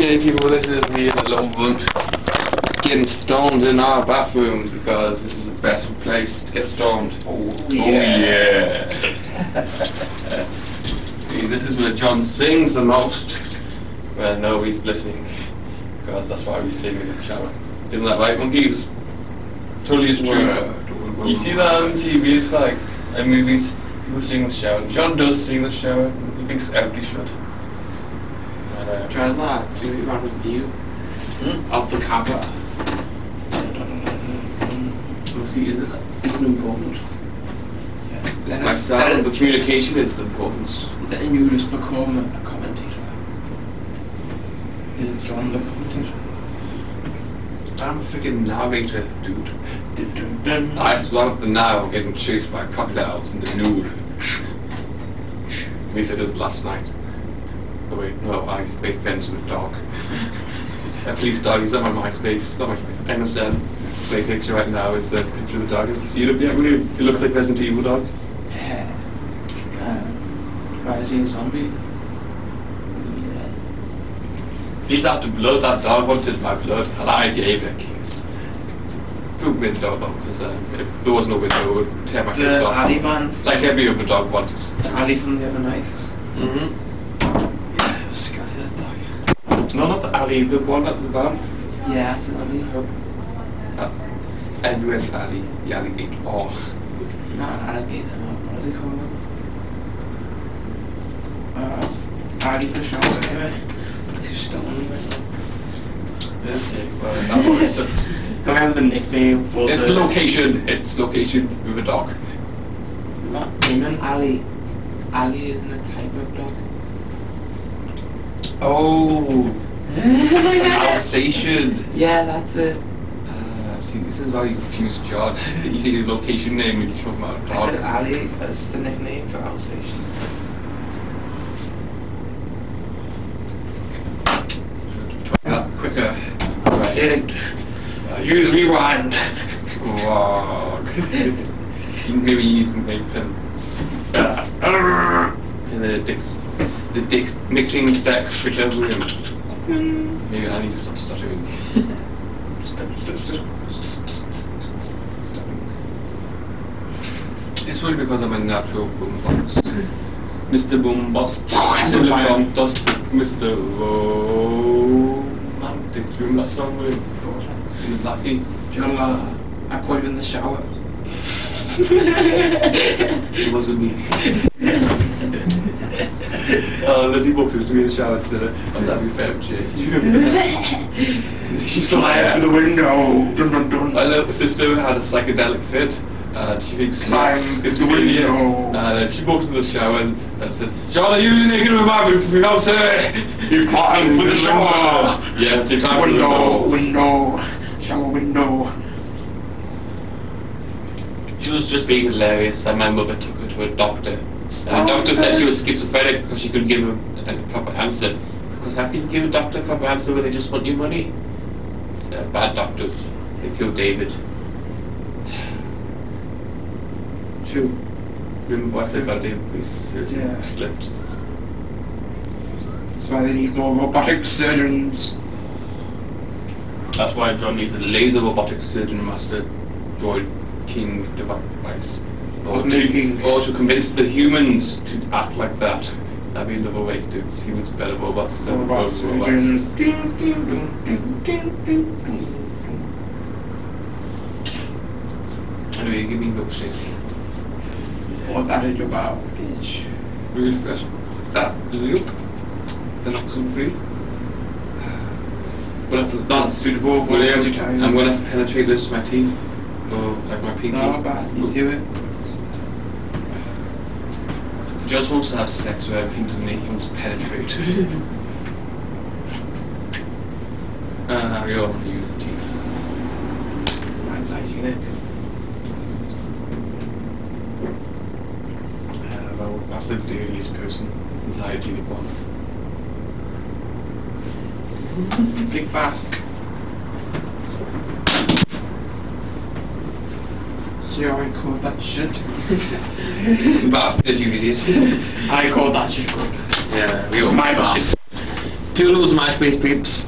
Okay, people, this is me and Lomond getting stoned in our bathroom because this is the best place to get stoned. Oh, oh, yeah. See, this is where John sings the most. Well, nobody's listening because that's why we sing in the shower. Isn't that right, monkeys? Totally is true. You see that on TV, it's like in movies, people sing in the shower. John does sing in the shower. He thinks everybody should. Try that. Do you want a view hmm? of the camera? Well, see, is it important? Yeah. It's like sound, the communication is the importance. Then you just become a commentator. Is John the commentator? I'm a freaking narrator, dude. Dun, dun, dun. I swam up the Nile getting chased by crocodiles in the nude. At least I did it last night. Oh wait, no, I made friends with a dog. a police dog, he's on my MySpace, it's not MySpace, MSN. Display picture right now is the picture of the dog. Have you seen it Yeah, you? It looks like Resident Evil dog. Yeah. Uh, Rising zombie. Yeah. He's after blood, that dog wanted my blood, and I gave it a kiss. Through window though, because uh, if there was no window, it would tear my face The off. alley man. Like every other dog wanted. The alley from the other night. Mm-hmm. Yeah, it was scary, that dog. No, not the alley, the one at the van. Yeah, it's an alley. Uh, NUS alley, the alley gate. Oh, Not an alligator, no. What do they call it? Uh, alley for sure, anyway. Too stone. okay, well, that was the... I remember the nickname for It's the... location, it's location with a dog. Not in an alley. Alley isn't a type of dog. Oh, Alsatian. Yeah, that's it. Uh, see, this is why you confuse John. you say the location name and you're talking about a I said Ali as the nickname for Alsatian. Uh, quicker. Right. Did it. Uh, use rewind. Log. Maybe you can make pen. And then it dicks. The dicks mixing decks whichever way. Maybe I need to stop stuttering. It's really because I'm a natural boombox. Mr. Boombox. Silicon Dust. Mr. Romantic. Do you remember that song with Lucky? John, uh, I caught you in the shower. It wasn't me. uh, Lizzie Book was doing the shower instead of I was having a fair change. You remember that? She's Fly out the window. Dun dun dun. My little sister had a psychedelic fit. And she thinks Climb it's, it's the window. And uh, she walked into the shower and, and said, John, are you naked with my fiance? You climbed with the shower. Yes, you climbed with the Window, window. window, shower window. She was just being hilarious and my mother took her to a doctor. Oh, doctor said she was schizophrenic because she couldn't give a, a proper answer. Because how can you give a doctor a proper answer when they just want your money? It's, uh, bad doctors. They killed David. True. Remember what I said about David, please? Surgeon Yeah. slipped. That's why they need more robotic surgeons. That's why John needs a laser robotic surgeon master droid king device. Or to, Making- or to convince the humans to act like that. That'd be another way to do it. Humans are better robots than Robot robots. ding, ding. Anyway, give me milkshake. What that is about, bitch. Really fresh. That, look. They're not gluten free. Well, if Not suitable for well, yeah, vegetarians. I'm gonna penetrate this with my teeth. Or like my pinky. No, but you do it. So Josh wants to have sex with everything, doesn't he? He wants to penetrate. uh, we all want to use the teeth. Mine's hygienic. Uh, well, that's the dirtiest person. He's a hygienic one. Think fast. I called that shit? But did you idiot? I called that shit good. yeah, we all My bad. shit. Toodles, MySpace peeps.